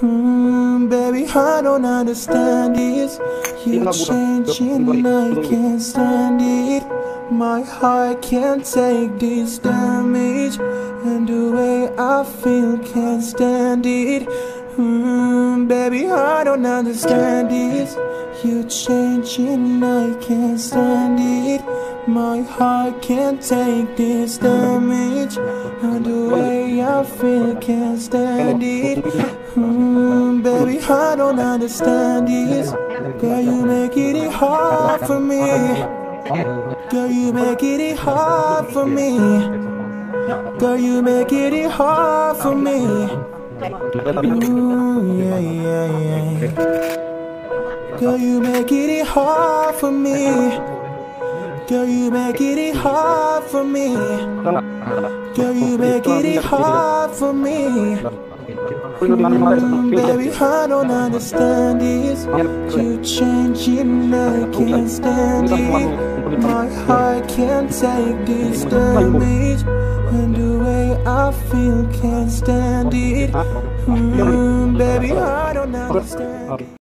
Hmm, baby, I don't understand this. You're changing, and I can't stand it. My heart can't take this damage, and the way I feel can't stand it. Hmm, baby, I don't understand this. You're changing, I can't stand it. My heart can't take this damage, and the way I feel can't stand it. Hmm, baby, I don't understand this. Girl, you make it hard for me. Girl, you make it hard for me. Girl, you make it hard for me. Ooh, yeah, yeah, yeah. Girl, you make it hard for me. Girl, you make it hard for me. Girl, you make it hard for me. Mm, baby, I don't understand this. You changing, I can't stand it. My heart can't take this damage. And the way I feel can't stand it. Mm, baby, I don't understand.